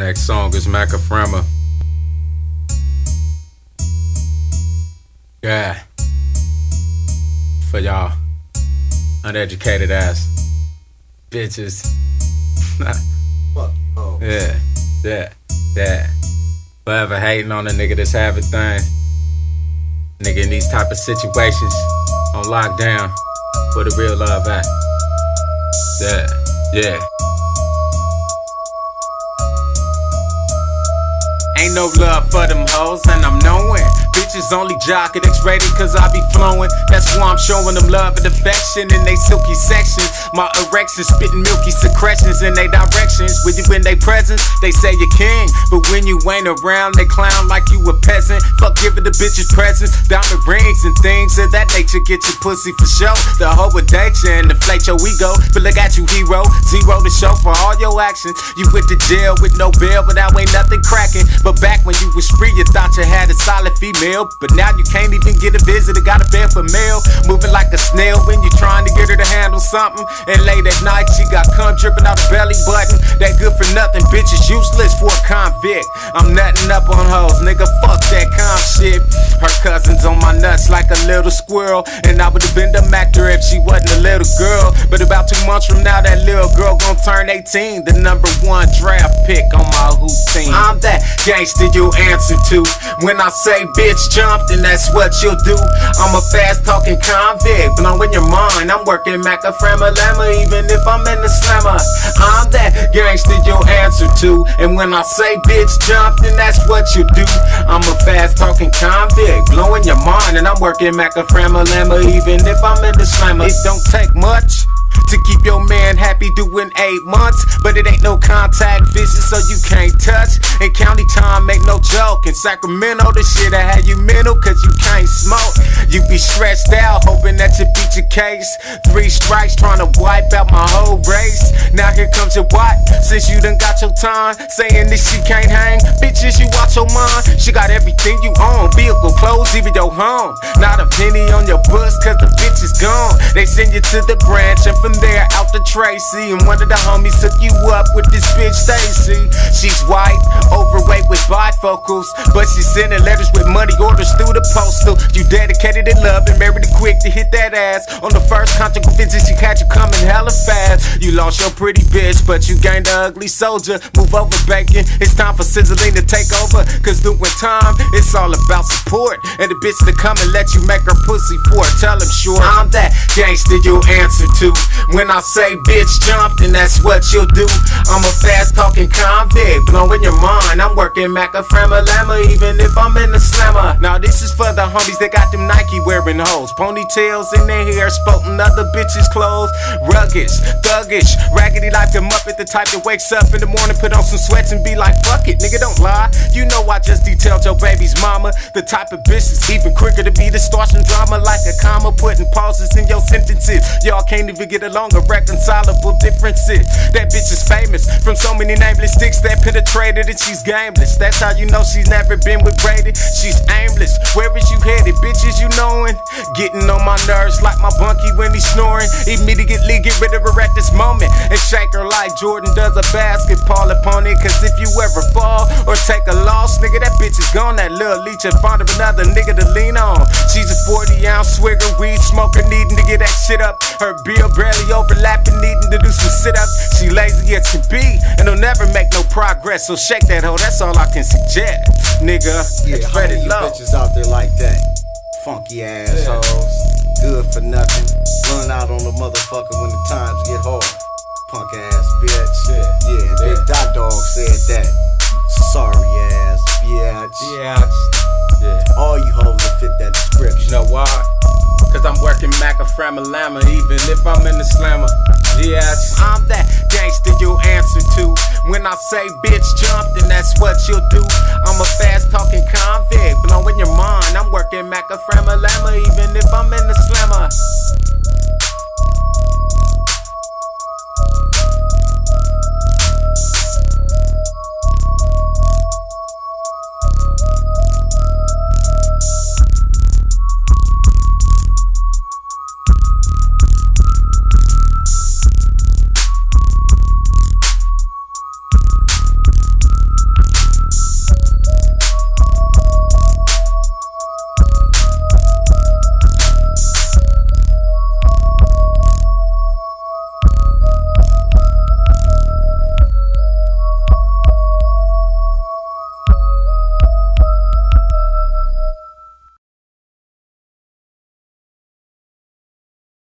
Next song is Macaframa. Yeah. For y'all uneducated ass bitches. Fuck you, yeah, yeah, yeah. Forever hating on a nigga that's everything. Nigga in these type of situations on lockdown. Where the real love at? Yeah, yeah. Ain't no love for them hoes, and I'm knowing. Bitches only jock it X-Raided cause I be flowing. That's why I'm showing them love and affection in they silky sections. My erections spitting milky secretions in they directions. With you in they presence, they say you're king. But when you ain't around, they clown like you a peasant. Fuck giving the bitches presents, diamond rings and things of that nature. Get your pussy for show. The whole you and inflate your ego. But look at you, hero. Zero to show for all your actions. You went to jail with no bail, but now ain't nothing cracking. But back when you was free, you thought you had a solid female. But now you can't even get a visitor, got a bed for mail. Moving like a snail when you're trying to get her to handle something. And late at night, she got cum dripping out the belly button. That good for nothing, bitch is useless for a convict. I'm nutting up on hoes, nigga, fuck that. Her cousin's on my nuts like a little squirrel. And I would've been the actor if she wasn't a little girl. But about two months from now, that little girl gon' turn 18. The number one draft pick on my hoop team. I'm that gangster you answer to. When I say bitch jump, then that's what you'll do. I'm a fast talking convict, blowing your mind. I'm working Macaframa Lemma, even if I'm in the slammer. I'm that gangster you answer to. And when I say bitch jump, then that's what you do. I'm a fast talking convict, blowing your mind. And I'm working Macaframa Lemma, even if I'm in the slammer. It don't take much. To keep your man happy doing eight months. But it ain't no contact visit, so you can't touch. And county time make no joke. In Sacramento, the shit I had you mental, cause you can't smoke. You be stressed out, hoping that you beat your case. Three strikes trying to wipe out my whole race. Now here comes your wife, since you done got your time. Saying this she can't hang. Bitches, you watch your mind. She got everything you own. Vehicle, clothes, even your home. Not a penny on your bus, cause the bitch is gone. They send you to the branch, and from there out to Tracy. And one of the homies took you up with this bitch Stacy. She's white, overweight with bifocals. But she's sending letters with money orders through the postal. You dedicated in love and married it quick to hit that ass. On the first conjugal visit, she had you coming hella lost your pretty bitch, but you gained a ugly soldier. Move over, bacon. It's time for Sizzlean to take over. Cause doing time, it's all about support. And the bitch to come and let you make her pussy for it. Tell him sure I'm that gangster you answer to. When I say bitch jump, then that's what you'll do. I'm a fast talking convict, blowing your mind. I'm working Macaframa Lemma, even if I'm in the slammer. Now this is for the homies that got them Nike wearing hoes. Ponytails in their hair, sporting other bitches' clothes. Ruggish, thuggish, raggedy like the muppet. The type that wakes up in the morning, put on some sweats and be like, fuck it, nigga, don't lie. You know I just detailed your baby's mama. The type of bitch that's even quicker to be the drama like a comma, putting pauses in your sentences. Y'all can't even get along, irreconcilable differences. That bitch is famous from so many nameless sticks that penetrated and she's gameless. That's how you know she's never been with Brady. She's aimless. Where is you headed, bitches? You knowing? Getting on my nerves like my bunkie when he's snoring. Immediately get rid of her at this moment and shake her like Jordan does a basketball opponent. Cause if you ever fall or take a loss, nigga, that bitch is gone. That little leech and find her another nigga to lean on. She's a 40 ounce swigger, weed smoker, needing to get that shit up. Her bill barely overlapping, needing to do some sit ups. She lazy as can be, and will never make no progress. So shake that hoe, that's all I can suggest. Nigga, Yeah, it's how ready many low. bitches out there like that? Funky assholes. Good for nothing. Run out on the motherfucker when the times get hard. Punk ass bitch. Yeah. Yeah, Big Dot Dog said that. Sorry ass bitch. Yeah, yeah. All you hoes that fit that description. You know why? Cause I'm working Macaframa Llama, even if I'm in the slammer. Yes, I'm that gangster you'll answer to. When I say bitch jump, then that's what you'll do. I'm a fast talking convict,